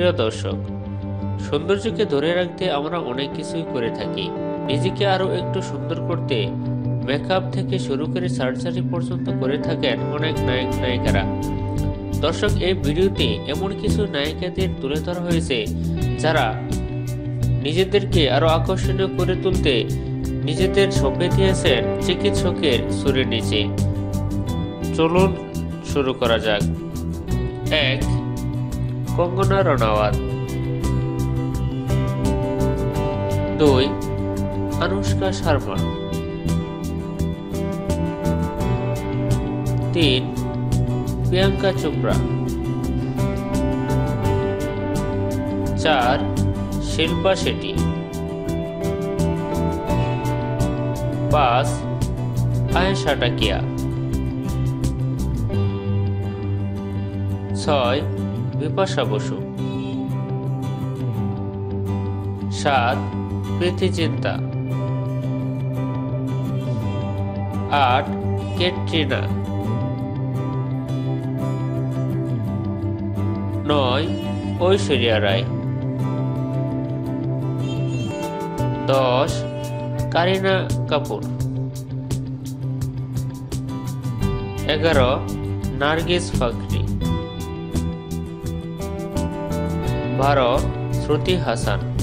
প্রিয় দর্শক, সৌন্দর্যকে ধরে রাখতে আমরা অনেক কিছুই করে থাকি। নিজেকে আরও একটু সুন্দর করতে মেকআপ থেকে শুরু করে সার্জারি পর্যন্ত করে থাকেন অনেক নায়ক, নায়িকারা। দর্শক, এই ভিডিওতে এমন কিছু নায়িকাদের তুলে ধরা হয়েছে যারা নিজেদেরকে আরও আকর্ষণীয় করে তুলতে নিজেদের সঁপে দিয়েছেন চিকিৎসকের সুরের নিচে। চলুন শুরু করা যাক। এক কঙ্গনা রনাওয়াত দুই, আনুষ্কা শর্মা। তিন, প্রিয়াঙ্কা চোপড়া। চার, শিল্পা শেট্টি পাঁচ, আয়েশা টাকিয়া। ছয় বিপাশা বসু সাত প্রীতি চিন্তা আট, কেট্রিনা। নয়, ঐশ্বরিয়া রায়। দশ, কারিনা কাপুর। এগারো, নার্গিস ফাকরি। বারো শ্রুতি হাসান।